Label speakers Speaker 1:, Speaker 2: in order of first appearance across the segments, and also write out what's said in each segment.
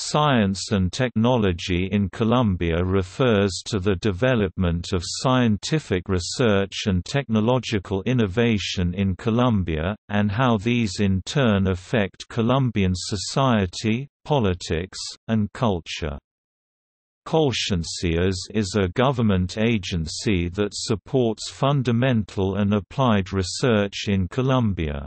Speaker 1: Science and technology in Colombia refers to the development of scientific research and technological innovation in Colombia, and how these in turn affect Colombian society, politics, and culture. Colciencias is a government agency that supports fundamental and applied research in Colombia.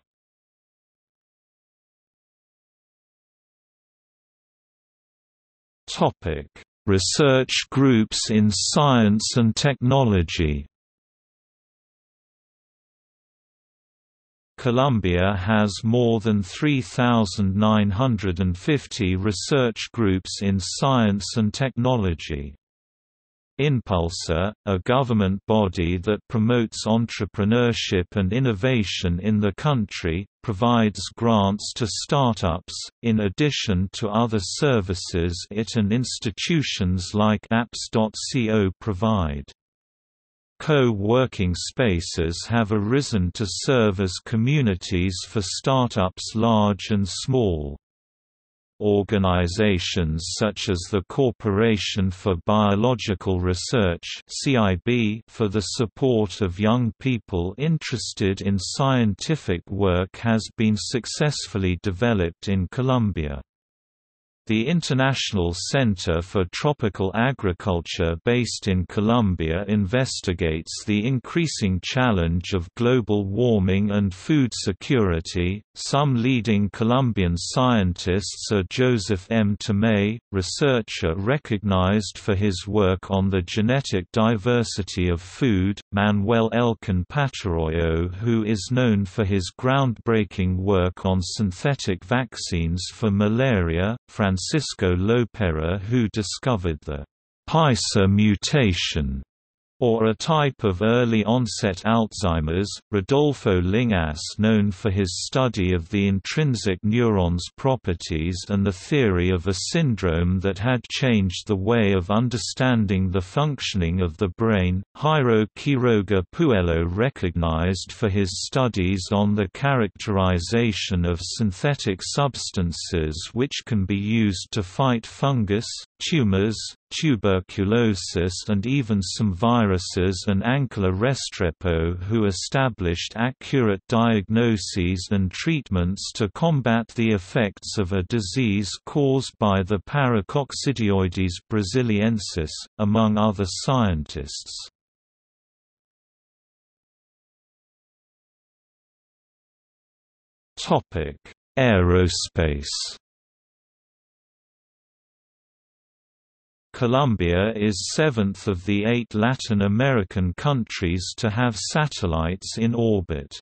Speaker 1: Topic: Research groups in science and technology. Colombia has more than 3,950 research groups in science and technology. Impulsa, a government body that promotes entrepreneurship and innovation in the country, provides grants to startups, in addition to other services it and institutions like apps.co provide. Co-working spaces have arisen to serve as communities for startups large and small. Organizations such as the Corporation for Biological Research for the support of young people interested in scientific work has been successfully developed in Colombia. The International Center for Tropical Agriculture based in Colombia investigates the increasing challenge of global warming and food security. Some leading Colombian scientists are Joseph M. Tomé, researcher recognized for his work on the genetic diversity of food, Manuel Elkin Patarroyo who is known for his groundbreaking work on synthetic vaccines for malaria, Francisco Francisco Lopera who discovered the Paisa mutation or a type of early-onset Alzheimer's, Rodolfo Llinás known for his study of the intrinsic neuron's properties and the theory of a syndrome that had changed the way of understanding the functioning of the brain, Jairo Quiroga Puello recognized for his studies on the characterization of synthetic substances which can be used to fight fungus, tumors, tuberculosis and even some viruses and Angela Restrepo who established accurate diagnoses and treatments to combat the effects of a disease caused by the Paracoccidioides brasiliensis, among other scientists. Aerospace Colombia is seventh of the eight Latin American countries to have satellites in orbit.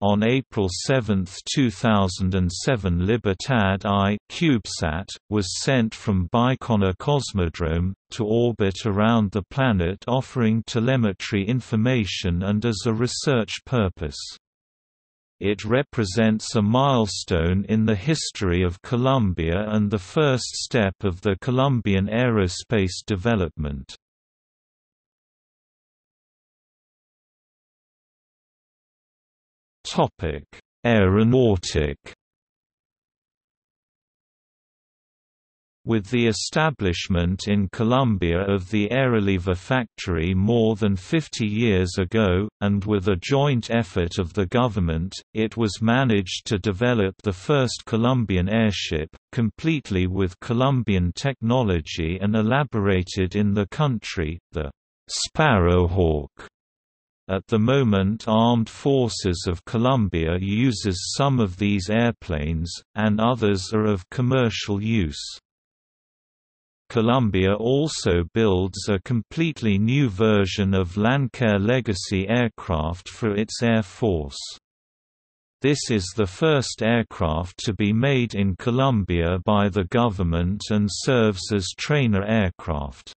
Speaker 1: On April 7, 2007 Libertad I CubeSat, was sent from Baikonur Cosmodrome, to orbit around the planet offering telemetry information and as a research purpose. It represents a milestone in the history of Colombia and the first step of the Colombian aerospace development. Aeronautic With the establishment in Colombia of the Aeroliva factory more than 50 years ago, and with a joint effort of the government, it was managed to develop the first Colombian airship, completely with Colombian technology and elaborated in the country, the Sparrowhawk. At the moment Armed Forces of Colombia uses some of these airplanes, and others are of commercial use. Colombia also builds a completely new version of Lancair Legacy aircraft for its Air Force. This is the first aircraft to be made in Colombia by the government and serves as trainer aircraft.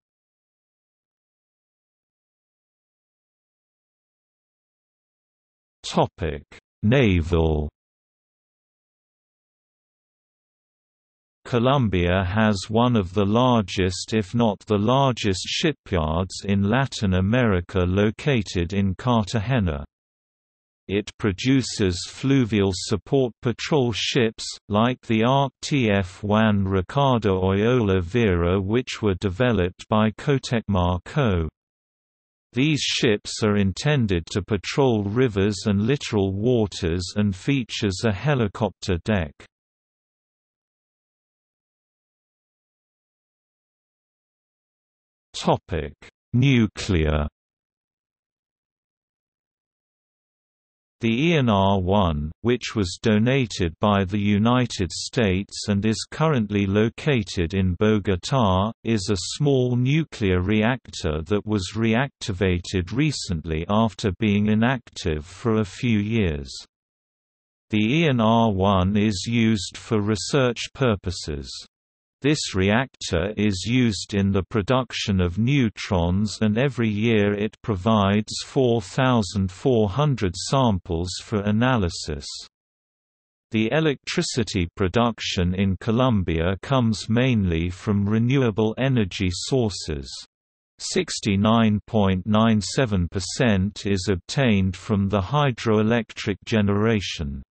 Speaker 1: Naval Colombia has one of the largest if not the largest shipyards in Latin America located in Cartagena. it produces fluvial support patrol ships, like the ARC-TF Juan Ricardo Oyola Vera which were developed by Cotecmar Co. These ships are intended to patrol rivers and littoral waters and features a helicopter deck. Nuclear The ENR-1, which was donated by the United States and is currently located in Bogotá, is a small nuclear reactor that was reactivated recently after being inactive for a few years. The ENR-1 is used for research purposes. This reactor is used in the production of neutrons and every year it provides 4,400 samples for analysis. The electricity production in Colombia comes mainly from renewable energy sources. 69.97% is obtained from the hydroelectric generation.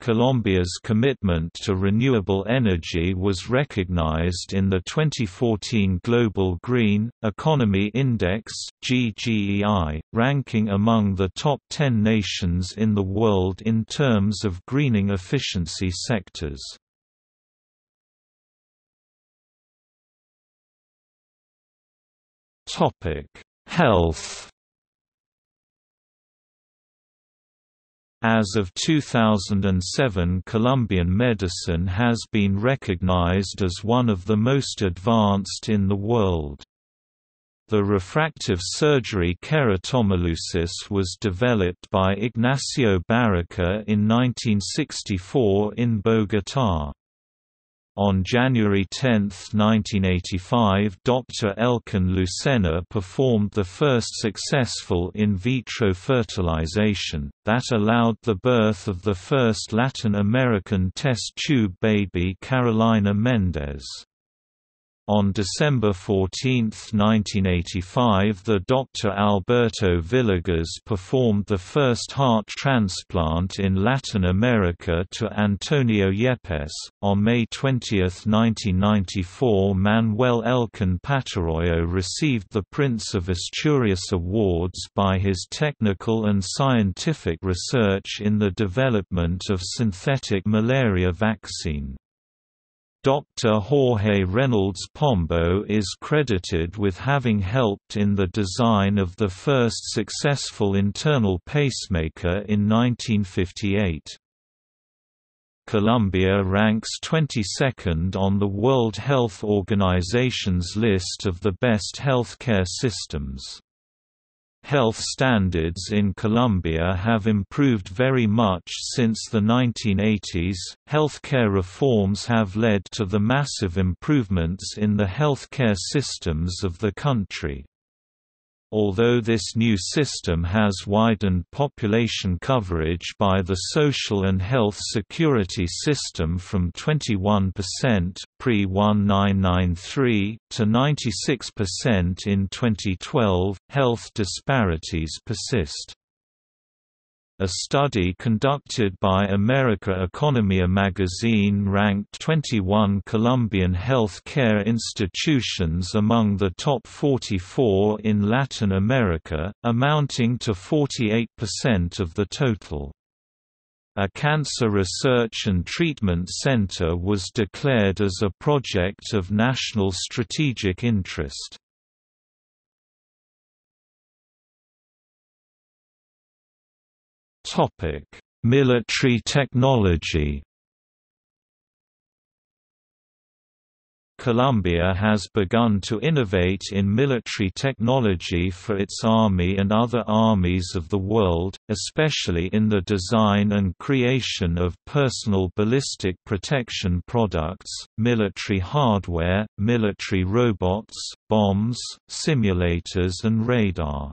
Speaker 1: Colombia's commitment to renewable energy was recognized in the 2014 Global Green Economy Index (GGEI), ranking among the top 10 nations in the world in terms of greening efficiency sectors. Topic: Health As of 2007 Colombian medicine has been recognized as one of the most advanced in the world. The refractive surgery keratomileusis was developed by Ignacio Barraquer in 1964 in Bogotá. On January 10, 1985 Dr. Elkin Lucena performed the first successful in vitro fertilization, that allowed the birth of the first Latin American test tube baby Carolina Mendez. On December 14, 1985 the Dr. Alberto Villegas performed the first heart transplant in Latin America to Antonio Yepes. On May 20, 1994 Manuel Elkin Patarroyo received the Prince of Asturias Awards by his technical and scientific research in the development of synthetic malaria vaccine. Dr. Jorge Reynolds Pombo is credited with having helped in the design of the first successful internal pacemaker in 1958. Colombia ranks 22nd on the World Health Organization's list of the best healthcare systems. Health standards in Colombia have improved very much since the 1980s. Healthcare reforms have led to the massive improvements in the healthcare systems of the country. Although this new system has widened population coverage by the Social and Health Security System from 21% pre-1993 to 96% in 2012, health disparities persist. A study conducted by America Economia magazine ranked 21 Colombian health care institutions among the top 44 in Latin America, amounting to 48% of the total. A cancer research and treatment center was declared as a project of national strategic interest. Topic: Military technology. Colombia has begun to innovate in military technology for its army and other armies of the world, especially in the design and creation of personal ballistic protection products, military hardware, military robots, bombs, simulators and radar